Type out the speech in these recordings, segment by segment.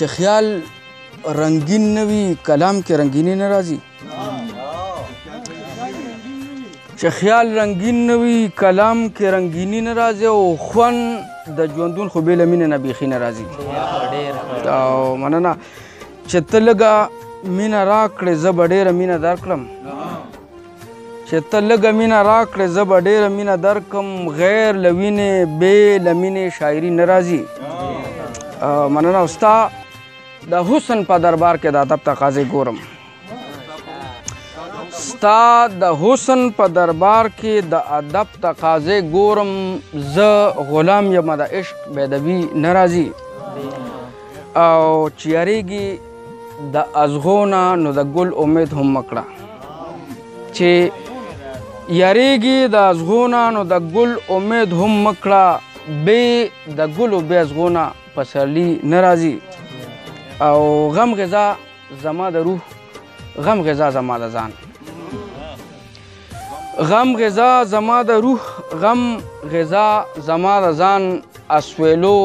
چې خیال رنگین نه وي کلام کې رنگینی نه راځي چې خیال رنگین نه وي کلام کې رنگینی نه راځي او خون د ژوندون خو بې له مینې نه بیخي نه راځي او مننه چې ته لږه مینه راکړې زه به ډېره مینه درکړم چې ته لږه مینه راکړې زه به ډېره مینه درکم غیر له وینې بې له مینې شاعري نه راځي مننه او ستا د حسن په دربار کې د ادب تقاضې ګورم ستا د حسن په دربار کې د ادب تقاضې ګورم زه غلام یم د عشق بدوي نه راځي او چیارېږي د ازغو نه نو د ګل امید هم مکړه چې یریږي د ازغو نه نو د ګل امید هم مکړه به د ګل او به ازغو نه پسرلی ناراضي او غم غذا زما د روح غم غذا زما د ځان غم غذا زما د روح غم غذا زما د ځان اسویلو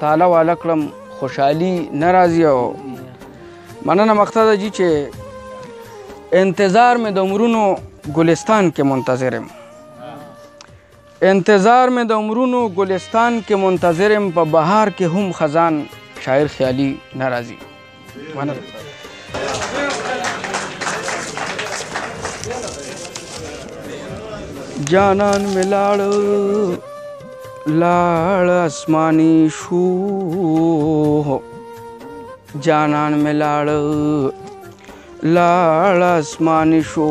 تاله والا کړم خوشحالي نه راځي او مننه مقته ده جی چې انتظار مې د عمرونو ګلستان کې منتظر یم انتظار مې د عمرونو ګلستان کې منتظر يم په بهار کې هم خزان شاعر خیالي نه راځي جانان مې لاړ لاړ اسماني شو جانان مې لاړ لاړ اسماني شو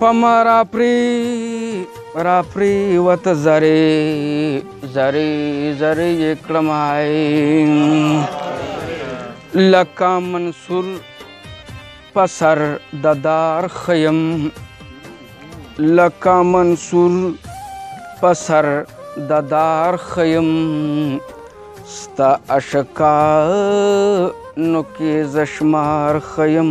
په ما را پری را پری وت زری زری زری کړمای لکه منصور په سر د دار خیم لکه منصور په سر د دار خیم ستا اشکا نو کې زشمار خیم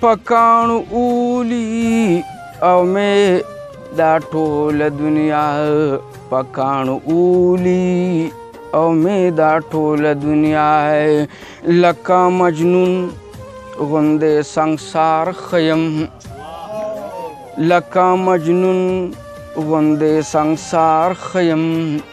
په کاڼو اولی او می دا ټول دنیا په کاڼو اولی او می دا ټول دنیا لکه مجنون غوندې سنگسار خیم لکه مجنون غوندې سنگسار خیم